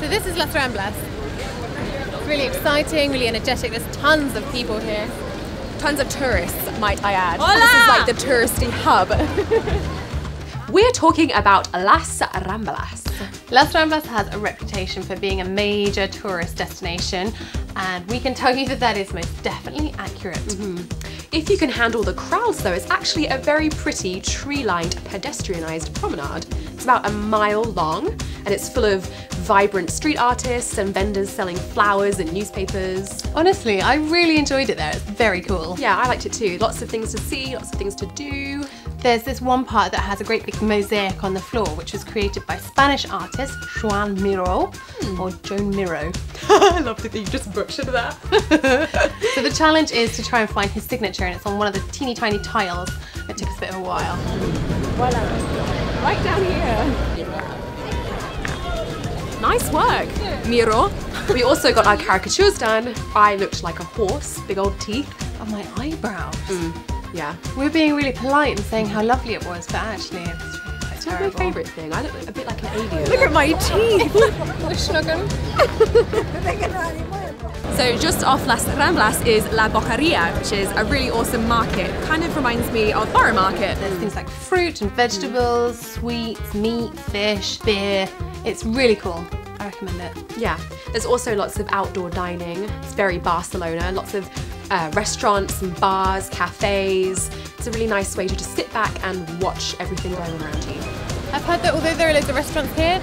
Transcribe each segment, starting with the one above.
So this is Las Ramblas. It's really exciting, really energetic. There's tons of people here. Tons of tourists, might I add. Hola! This is like the touristy hub. We're talking about Las Ramblas. Las Ramblas has a reputation for being a major tourist destination, and we can tell you that that is most definitely accurate. Mm-hmm. If you can handle the crowds though, it's actually a very pretty tree-lined pedestrianised promenade. It's about a mile long and it's full of vibrant street artists and vendors selling flowers and newspapers. Honestly, I really enjoyed it there. It's very cool. Yeah, I liked it too. Lots of things to see, lots of things to do. There's this one part that has a great big mosaic on the floor, which was created by Spanish artist Joan Miro, hmm. or Joan Miro. I love that you just butchered that. So the challenge is to try and find his signature, and it's on one of the teeny tiny tiles. It took us a bit of a while. Voila. right down here. Nice work, Miro. We also got our caricatures done. I looked like a horse, big old teeth. Oh, my eyebrows. Mm, yeah. We're being really polite and saying how lovely it was, but actually it was really quite It's not my favourite thing. I look a bit like an alien. Look at my teeth. So just off Las Ramblas is La Boqueria, which is a really awesome market. Kind of reminds me of Borough Market. There's things like fruit and vegetables, sweets, meat, fish, beer. It's really cool. I recommend it. Yeah, there's also lots of outdoor dining. It's very Barcelona. Lots of uh, restaurants and bars, cafes. It's a really nice way to just sit back and watch everything going around you. I've heard that although there are loads of restaurants here,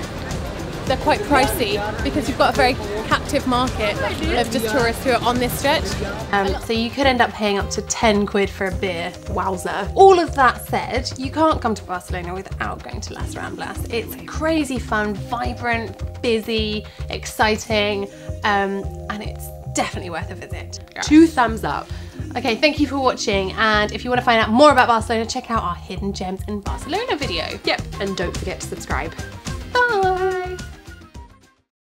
they're quite pricey because you've got a very captive market of just tourists who are on this stretch. Um, so you could end up paying up to 10 quid for a beer. Wowza. All of that said, you can't come to Barcelona without going to Las Ramblas. It's crazy fun, vibrant, busy, exciting, um, and it's definitely worth a visit. Two thumbs up. Okay, thank you for watching, and if you want to find out more about Barcelona, check out our Hidden Gems in Barcelona video. Yep, and don't forget to subscribe. Bye!